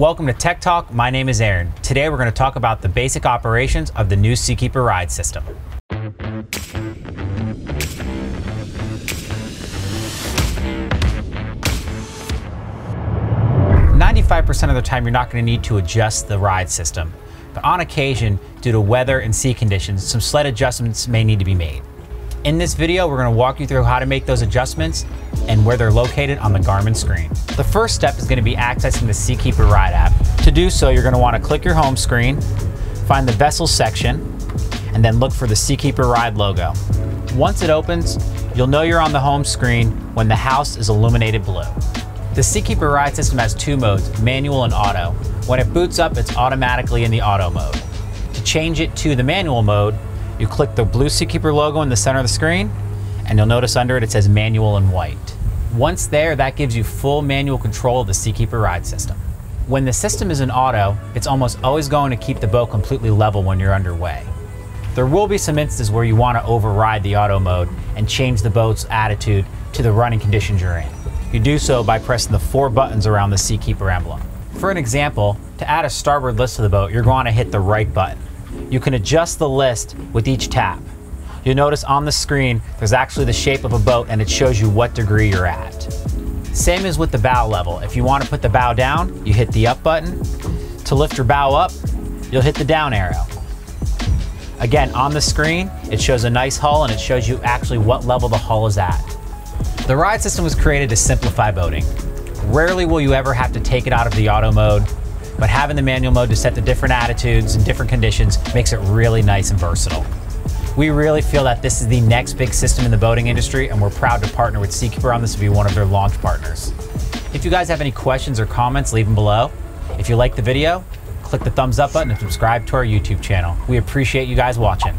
Welcome to Tech Talk. My name is Aaron. Today we're going to talk about the basic operations of the new Seakeeper ride system. 95% of the time you're not going to need to adjust the ride system. But on occasion, due to weather and sea conditions, some slight adjustments may need to be made. In this video, we're going to walk you through how to make those adjustments and where they're located on the Garmin screen. The first step is going to be accessing the Seakeeper Ride app. To do so, you're going to want to click your home screen, find the Vessels section, and then look for the Seakeeper Ride logo. Once it opens, you'll know you're on the home screen when the house is illuminated blue. The Seakeeper ride system has two modes, manual and auto. When it boots up, it's automatically in the auto mode. To change it to the manual mode, you click the blue Seakeeper logo in the center of the screen, and you'll notice under it, it says manual in white. Once there, that gives you full manual control of the Seakeeper ride system. When the system is in auto, it's almost always going to keep the boat completely level when you're underway. There will be some instances where you want to override the auto mode and change the boat's attitude to the running conditions you're in. You do so by pressing the four buttons around the Seakeeper emblem. For an example, to add a starboard list to the boat, you're going to hit the right button. You can adjust the list with each tap. You'll notice on the screen, there's actually the shape of a boat and it shows you what degree you're at. Same as with the bow level. If you want to put the bow down, you hit the up button. To lift your bow up, you'll hit the down arrow. Again, on the screen, it shows a nice hull and it shows you actually what level the hull is at. The ride system was created to simplify boating. Rarely will you ever have to take it out of the auto mode, but having the manual mode to set the different attitudes and different conditions makes it really nice and versatile. We really feel that this is the next big system in the boating industry, and we're proud to partner with Seakeeper on this to be one of their launch partners. If you guys have any questions or comments, leave them below. If you like the video, click the thumbs up button and subscribe to our YouTube channel. We appreciate you guys watching.